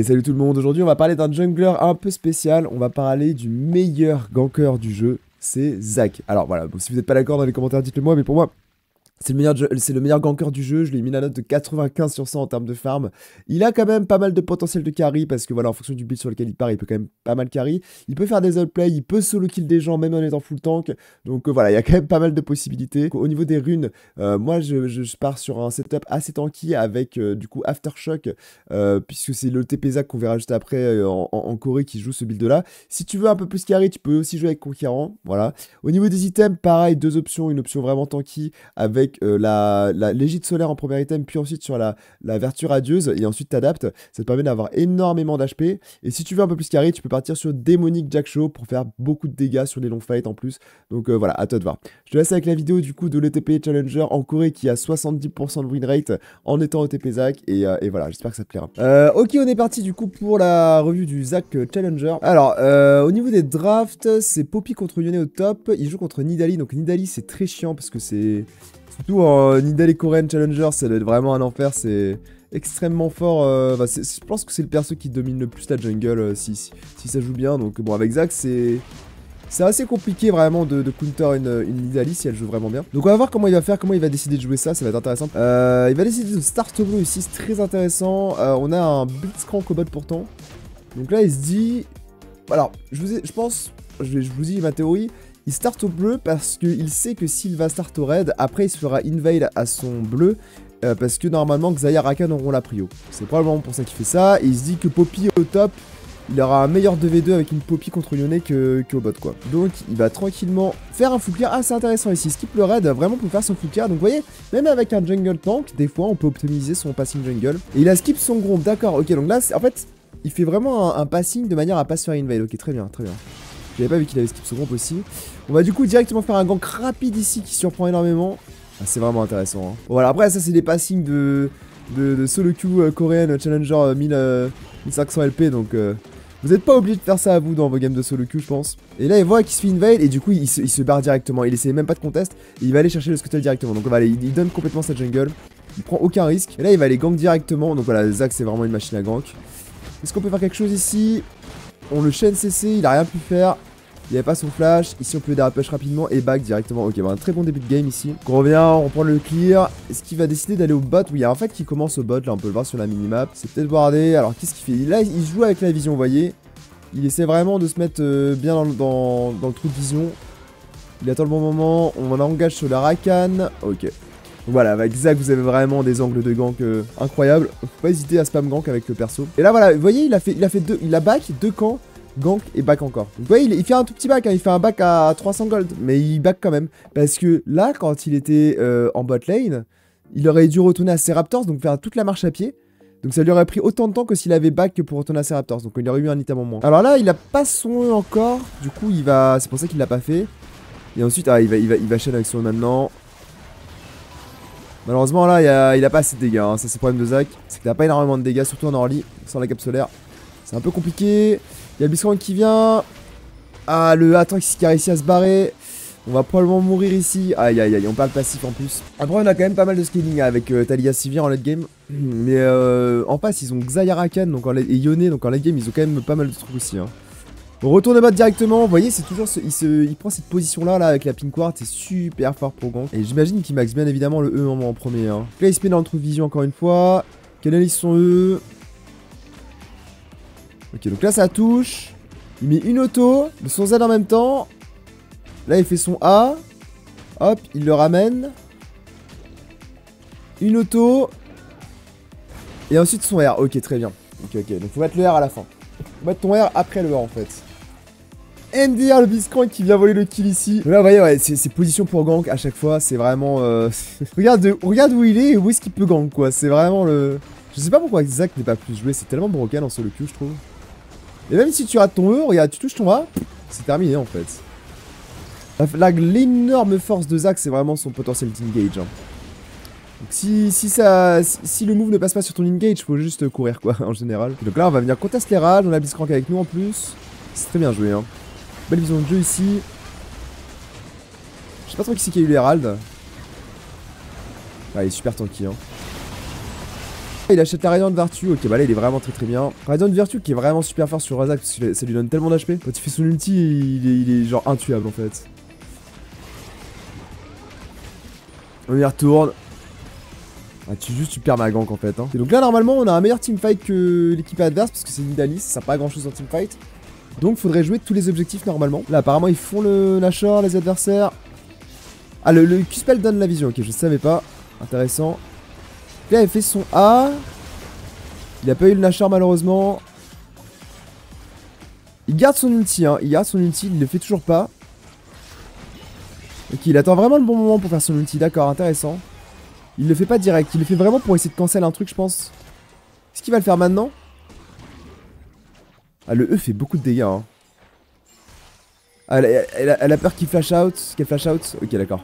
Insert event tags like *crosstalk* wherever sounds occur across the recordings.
Et salut tout le monde, aujourd'hui on va parler d'un jungler un peu spécial, on va parler du meilleur ganker du jeu, c'est Zach. Alors voilà, si vous n'êtes pas d'accord dans les commentaires dites-le moi, mais pour moi c'est le, meilleur, ganker du jeu, je lui ai mis la note de 95 sur 100 en termes de farm. Il a quand même pas mal de potentiel de carry, parce que voilà, en fonction du build sur lequel il part, il peut quand même pas mal carry. Il peut faire des outplays, il peut solo kill des gens, même en étant full tank. Donc euh, voilà, il y a quand même pas mal de possibilités. Au niveau des runes, euh, moi je, pars sur un setup assez tanky avec euh, du coup Aftershock, puisque c'est le TP Zac qu'on verra juste après en, Corée qui joue ce build là. Si tu veux un peu plus carry, tu peux aussi jouer avec Conquérant. Voilà. Au niveau des items, pareil, deux options, une option vraiment tanky avec euh, la, la légite solaire en premier item, puis ensuite sur la, la vertu radieuse, et ensuite t'adaptes. Ça te permet d'avoir énormément d'HP. Et si tu veux un peu plus carry, tu peux partir sur démonique Jack Show pour faire beaucoup de dégâts sur les longs fights en plus. Donc euh, voilà, à toi de voir. Je te laisse avec la vidéo du coup de l'ETP Challenger en Corée qui a 70% de win rate en étant ETP Zac. Et, euh, et voilà, j'espère que ça te plaira. ok, on est parti du coup pour la revue du Zac Challenger. Alors, au niveau des drafts, c'est Poppy contre Yone au top. Il joue contre Nidali. Donc Nidali, c'est très chiant parce que c'est Surtout en Nidal et Korean Challenger, c'est vraiment un enfer, c'est extrêmement fort. Euh, je pense que c'est le perso qui domine le plus la jungle euh, si, ça joue bien. Donc bon, avec Zac, c'est... Assez compliqué vraiment de, counter une, une si elle joue vraiment bien. Donc on va voir comment il va faire, comment il va décider de jouer ça, ça va être intéressant. Euh, il va décider de start bleu ici, c'est très intéressant. on a un blitzcrank au bot pourtant. Donc là il se dit... Alors, je, vous ai, je pense, je, je vous dis ma théorie, il start au bleu parce qu'il sait que s'il va start au red, après il se fera invade à son bleu. Euh, parce que normalement Xayah Rakan auront la prio. C'est probablement pour ça qu'il fait ça. Et il se dit que Poppy au top, il aura un meilleur 2v2 avec une Poppy contre Lyonnais que, au bot quoi. Donc il va tranquillement faire un full clear assez intéressant ici. Skip le raid vraiment pour faire son clear. Donc vous voyez, même avec un jungle tank, des fois on peut optimiser son passing jungle. Et il a skip son groupe, d'accord, ok. Donc là, en fait, il fait vraiment un, un, passing de manière à pas se faire invade. Ok, très bien, très bien. J'avais pas vu qu'il avait skip groupe aussi. On va du coup directement faire un gank rapide ici qui surprend énormément. Ah, c'est vraiment intéressant. Hein. Bon, voilà, après, ça, c'est des passings de, de, solo queue euh, coréenne Challenger 1500 LP. Donc, euh, vous n'êtes pas obligé de faire ça à vous dans vos games de solo queue, je pense. Et là, il voit qu'il se fait invade et du coup, il se, barre directement. Il essaie même pas de contest. Et il va aller chercher le scuttle directement. Donc, voilà, il, il donne complètement sa jungle. Il prend aucun risque. Et là, il va aller gank directement. Donc, voilà, Zac, c'est vraiment une machine à gank. Est-ce qu'on peut faire quelque chose ici? On le chaîne CC, il a rien pu faire. Il n'y avait pas son flash. Ici, on peut déraper rapidement et back directement. Ok, bon, un très bon début de game ici. on revient, on prend le clear. Est-ce qu'il va décider d'aller au bot? Oui, il y a un fait qui commence au bot. Là, on peut le voir sur la minimap. C'est peut-être wardé. Alors, qu'est-ce qu'il fait? Là, il joue avec la vision, vous voyez. Il essaie vraiment de se mettre euh, bien dans, le trou de vision. Il attend le bon moment. On engage sur la Rakan. Ok. Voilà, avec Zach, vous avez vraiment des angles de gank euh, incroyables. Faut pas hésiter à spam gank avec le perso. Et là, voilà, vous voyez, il a fait, deux, il a back deux camps gank et back encore. Donc vous voyez, il, fait un tout petit back, hein. il fait un back à 300 gold, mais il back quand même. Parce que là, quand il était euh, en bot lane, il aurait dû retourner à ses Raptors, donc faire toute la marche à pied. Donc ça lui aurait pris autant de temps que s'il avait back pour retourner à ses Raptors. Donc il aurait eu un item en moins. Alors là, il a pas son E encore. Du coup, il va. C'est pour ça qu'il l'a pas fait. Et ensuite, ah, il va, il va, il va chaîne avec son E maintenant. Malheureusement, là, il a, il a pas assez de dégâts. Hein. Ça, c'est le problème de Zac. C'est qu'il a pas énormément de dégâts, surtout en early, sans la cape solaire. C'est un peu compliqué. Il y a le qui vient. Ah, le Atrox qui a réussi à se barrer. On va probablement mourir ici. Aïe aïe aïe, on parle passif en plus. Après, on a quand même pas mal de scaling avec euh, Talia Sivir en late game. *clears throat* Mais euh, en passe, ils ont Xayah donc en et Yone, donc en late game, ils ont quand même pas mal de trucs aussi. Hein. On retourne bot directement. Vous voyez, c'est toujours ce, il, prend cette position là, avec la pink ward. C'est super fort pour gank. Et j'imagine qu'il max bien évidemment le E en, premier. Hein. Là, il se met dans le trou vision encore une fois. Canalise son E. Ok, donc là, ça touche. Il met une auto, son Z en même temps. Là, il fait son A. Hop, il le ramène. Une auto. Et ensuite son R. Ok, très bien. Ok, ok. Donc, faut mettre le R à la fin. Faut mettre ton R après le A, en fait. MDR, le Biscrank qui vient voler le kill ici. là, vous voyez, c'est position pour gank à chaque fois. C'est vraiment... Euh, *laughs* regarde, regarde où il est et où est-ce qu'il peut gank, quoi. C'est vraiment le... Je sais pas pourquoi Zach n'est pas plus joué. C'est tellement broken en solo queue, je trouve. Et même si tu rates ton E, regarde, tu touches ton A, c'est terminé en fait. L'énorme force de Zac, c'est vraiment son potentiel d'engage. Hein. Donc si, si, le move ne passe pas sur ton engage, faut juste courir quoi, *laughs* en général. Donc là, on va venir contester les on a Blitzcrank avec nous en plus. C'est très bien joué, hein. Belle vision de jeu ici. Je sais pas trop qui c'est qui a eu l'Herald. Ah, il est super tanky, hein. Il achète la Radiant Virtue. Ok, bah là, il est vraiment très très bien. Radiant Virtue qui est vraiment super fort sur Razak parce que ça lui donne tellement d'HP. Quand il fait son ulti, il est, genre intuable en fait. On y retourne. Ah, tu juste tu perds ma gank en fait. Hein. Et donc là normalement on a un meilleur teamfight que l'équipe adverse parce que c'est Nidalis, ça sert pas grand chose en teamfight. Donc faudrait jouer tous les objectifs normalement. Là apparemment ils font le Nashor, les adversaires. Ah le, Q-Spell donne la vision, ok je savais pas. Intéressant. Là il fait son A. Il a pas eu le Nashor malheureusement. Il garde son ulti, hein. il garde son ulti, il le fait toujours pas. Ok, il attend vraiment le bon moment pour faire son ulti, d'accord, intéressant. Il le fait pas direct, il le fait vraiment pour essayer de cancel un truc, je pense. Est-ce qu'il va le faire maintenant? Ah, le E fait beaucoup de dégâts, hein. Ah, elle, a, peur qu'il flash out, qu'elle flash out. Ok, d'accord.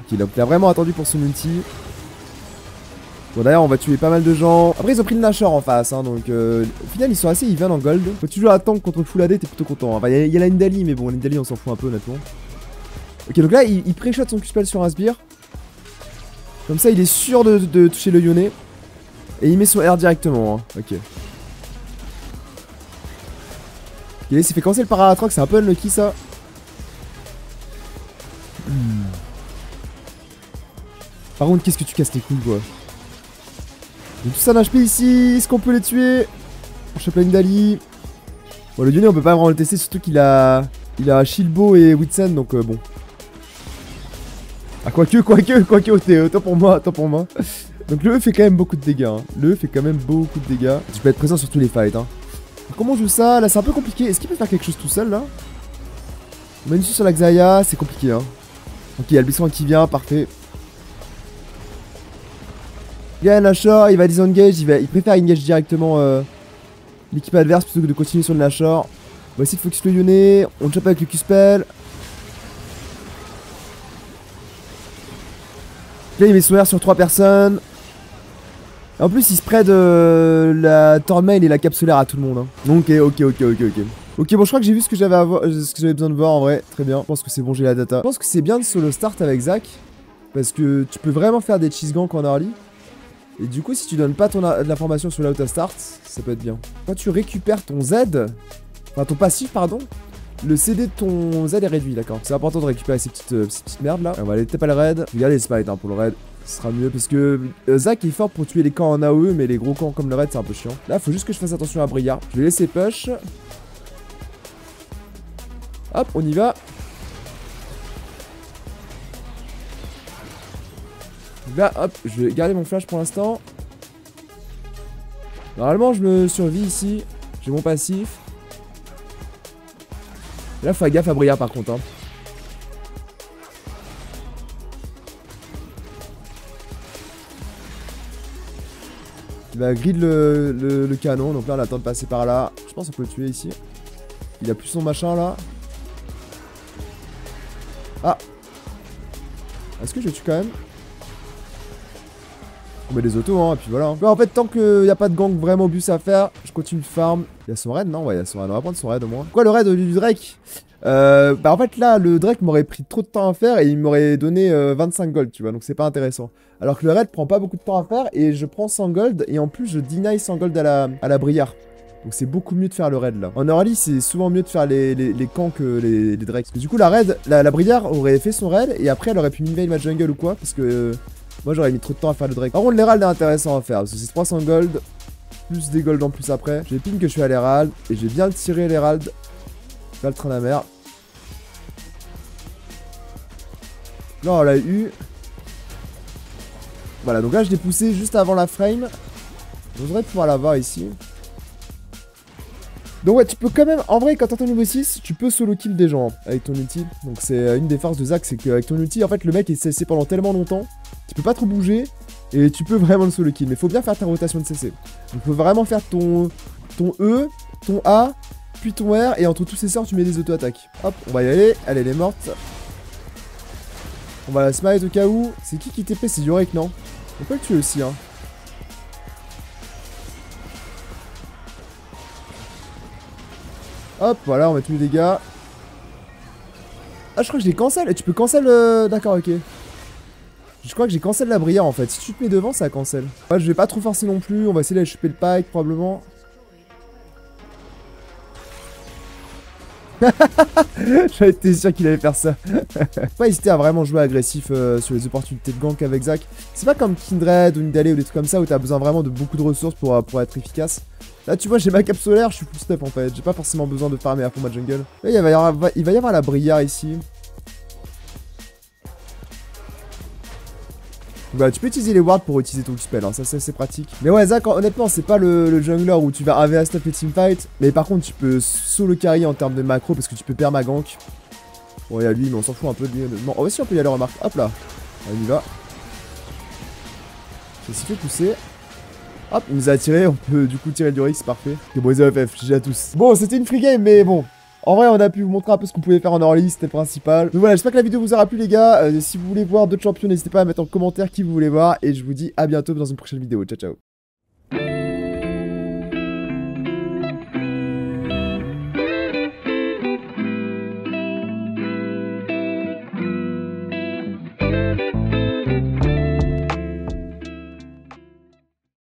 Ok, donc il a vraiment attendu pour son ulti. Bon d'ailleurs on va tuer pas mal de gens Après ils ont pris le Nashor en face hein, donc euh, au final ils sont assez even en gold Faut toujours attendre contre full AD t'es plutôt content hein. Il y, a la Indali mais bon l'Indali on s'en fout un peu honnêtement Ok donc là il, il son Q-spell sur un sbire Comme ça il est sûr de, toucher le Yone Et il met son R directement hein. Ok il s'est fait cancer le Paratrox c'est un peu unlucky ça hmm. Par contre qu'est-ce que tu casses tes couilles quoi J'ai tout ça d'HP ici Est-ce qu'on peut les tuer On chope Dali Bon le Yone on peut pas vraiment le tester surtout qu'il a Il a Shilbo et Whitson donc euh, bon ah, quoique, quoique, quoique, autant pour moi, autant pour moi. Donc le E fait quand même beaucoup de dégâts. Hein. Le E fait quand même beaucoup de dégâts. Tu peux être présent sur tous les fights. Hein. Comment on joue ça Là, c'est un peu compliqué. Est-ce qu'il peut faire quelque chose tout seul, là une sur la Xayah, c'est compliqué. Hein. Ok, il y a le Bisson qui vient, parfait. Un Nashor, il va disengage, il, va, il préfère engage directement euh, l'équipe adverse plutôt que de continuer sur le Nashor. On va essayer de focus le Yone, on chope avec le Q-Spell. Là, il met son R sur 3 personnes. En plus, il spread euh, la Tormail et la capsulaire à tout le monde. Hein. Ok, ok, ok, ok, ok. Ok, bon, je crois que j'ai vu ce que j'avais ce que j'avais besoin de voir en vrai. Très bien. Je pense que c'est bon, j'ai la data. Je pense que c'est bien de solo start avec Zach. Parce que tu peux vraiment faire des cheese ganks en early. Et du coup, si tu donnes pas ton l'information sur l'auto start, ça peut être bien. Quand tu récupères ton Z, enfin ton passif, pardon, le CD de ton Z est réduit, d'accord. C'est important de récupérer ces petites, euh, merdes là. On va aller taper le raid. Regardez les smites hein, pour le raid. Ce sera mieux parce que euh, Zach est fort pour tuer les camps en AOE, mais les gros camps comme le raid, c'est un peu chiant. Là, faut juste que je fasse attention à Briard. Je vais laisser push. Hop, on y va. Là, hop, je vais garder mon flash pour l'instant. Normalement, je me survis ici. J'ai mon passif. Là, faut faire gaffe à Briard par contre. Hein. Il va grid le, canon, donc là on attend de passer par là. Je pense qu'on peut le tuer ici. Il a plus son machin là. Ah Est-ce que je tue quand même? On met des autos, hein, et puis voilà. En fait, tant qu'il n'y a pas de gang vraiment bus à faire, je continue de farm. Il y a son raid, non? Ouais, il y a son raid. On va prendre son raid au moins. Quoi, le raid du Drake? Euh, bah en fait là le Drake m'aurait pris trop de temps à faire et il m'aurait donné 25 euh, gold tu vois donc c'est pas intéressant alors que le raid prend pas beaucoup de temps à faire et je prends 100 gold et en plus je deny 100 gold à la, à la brière donc c'est beaucoup mieux de faire le raid là. En early c'est souvent mieux de faire les, les, camps que les, les drakes. du coup la raid, la, la brière aurait fait son raid et après elle aurait pu m'invade ma jungle ou quoi parce que moi j'aurais mis trop de temps à faire le Drake. Par contre l'Herald est intéressant à faire parce que c'est 300 gold, plus des gold en plus après. J'ai ping que je suis à l'Herald et j'ai bien tiré l'Herald. Là le train à mer. Là on l'a eu. Voilà donc là je l'ai poussé juste avant la frame. Je devrais pouvoir l'avoir ici. Donc ouais, tu peux quand même, en vrai, quand t'as ton niveau 6, tu peux solo kill des gens avec ton ulti. Donc c'est euh, une des forces de Zack, c'est qu'avec ton ulti, en fait, le mec est cessé pendant tellement longtemps, tu peux pas trop bouger, et tu peux vraiment le solo kill. Mais faut bien faire ta rotation de CC. Donc faut vraiment faire ton, ton E, ton A, puis ton R, et entre tous ces sorts, tu mets des auto-attaques. Hop, on va y aller. Elle, elle est morte. On va la smite au cas où. C'est qui qui TP C'est Yorick, non? On peut le tuer aussi, hein. Hop, voilà, on met tous les dégâts. Ah, je crois que je les cancel. Tu peux cancel. Euh, d'accord, ok. Je crois que j'ai cancel la brière en fait. Si tu te mets devant, ça cancel. Ouais, je vais pas trop forcer non plus. On va essayer d'aller choper le pike probablement. *laughs* J'avais été sûr qu'il allait faire ça. *laughs* pas hésiter à vraiment jouer agressif euh, sur les opportunités de gank avec Zac. C'est pas comme Kindred ou Nidale ou des trucs comme ça où t'as besoin vraiment de beaucoup de ressources pour, euh, pour être efficace. Là, tu vois, j'ai ma cape solaire, je suis full step en fait. J'ai pas forcément besoin de farmer à fond ma jungle. Il va y avoir, il va y avoir la brière ici. Bah tu peux utiliser les wards pour utiliser ton spell, hein. ça c'est pratique. Mais ouais Zach honnêtement c'est pas le, jungler où tu vas AVA stop les teamfights, mais par contre tu peux solo carry en termes de macro parce que tu peux perdre ma gank. Bon il y a lui mais on s'en fout un peu de lui. Bon oh, si on peut y aller remarque, hop là. On y va. J'ai si fait pousser. Hop, il nous a attiré, on peut du coup tirer du c'est parfait. Ok bon AFF, GG à tous. Bon c'était une free game mais bon, en vrai, on a pu vous montrer un peu ce qu'on pouvait faire en early, c'était principal. Donc voilà, j'espère que la vidéo vous aura plu les gars. Euh, si vous voulez voir d'autres champions, n'hésitez pas à mettre en commentaire qui vous voulez voir. Et je vous dis à bientôt dans une prochaine vidéo. Ciao, ciao.